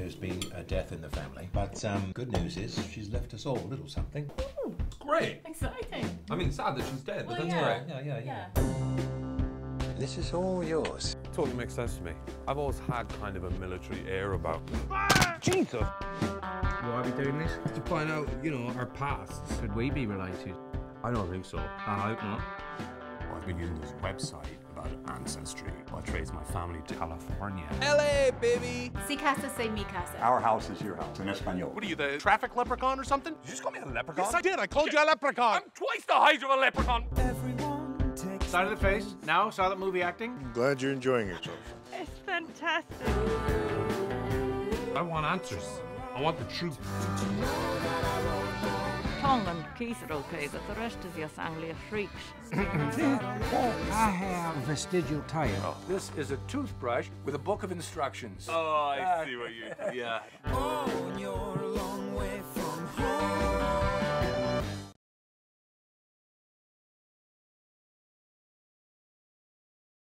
there's been a death in the family. But um, good news is she's left us all a little something. Great. Exciting. I mean, sad that she's dead, but that's yeah. great. Yeah, yeah, yeah. Yeah. This is all yours. Totally makes sense to me. I've always had kind of a military air about me. Jesus! Why are we doing this? To find out, you know, our pasts. Could we be related? I don't think so. I hope not. I've been using this website about ancestry. I trace my family to California. LA, baby! Si casa se mi casa. Our house is your house in Espanol. What are you, the traffic leprechaun or something? Did you just call me a leprechaun? Yes, I did. I called you a leprechaun. I'm twice the height of a leprechaun! Side of the face. Now, silent movie acting. I'm Glad you're enjoying yourself. It's fantastic. I want answers. I want the truth. Tongue and are okay, but the rest of you's only a freaks. I have a vestigial tail. Oh, this is a toothbrush with a book of instructions. Oh, I see what you... Yeah. Oh,